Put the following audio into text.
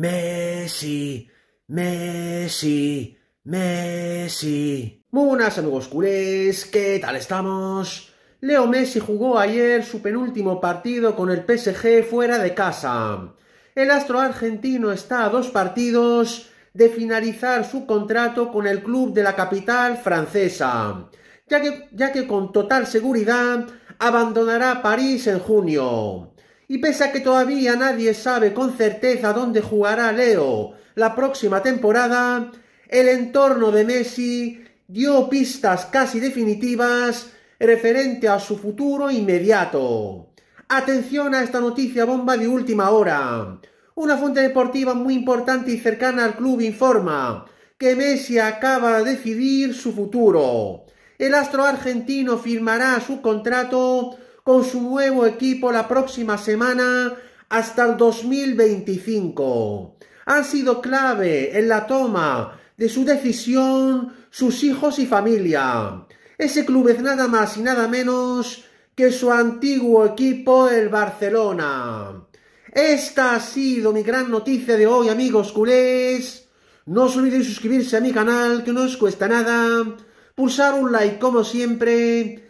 Messi, Messi, Messi. Buenas amigos culés, ¿qué tal estamos? Leo Messi jugó ayer su penúltimo partido con el PSG fuera de casa. El astro argentino está a dos partidos de finalizar su contrato con el club de la capital francesa, ya que, ya que con total seguridad abandonará París en junio. Y pese a que todavía nadie sabe con certeza dónde jugará Leo la próxima temporada, el entorno de Messi dio pistas casi definitivas referente a su futuro inmediato. Atención a esta noticia bomba de última hora. Una fuente deportiva muy importante y cercana al club informa que Messi acaba de decidir su futuro. El astro argentino firmará su contrato con su nuevo equipo la próxima semana hasta el 2025. Han sido clave en la toma de su decisión sus hijos y familia. Ese club es nada más y nada menos que su antiguo equipo, el Barcelona. Esta ha sido mi gran noticia de hoy, amigos culés. No os olvidéis suscribirse a mi canal, que no os cuesta nada. Pulsar un like como siempre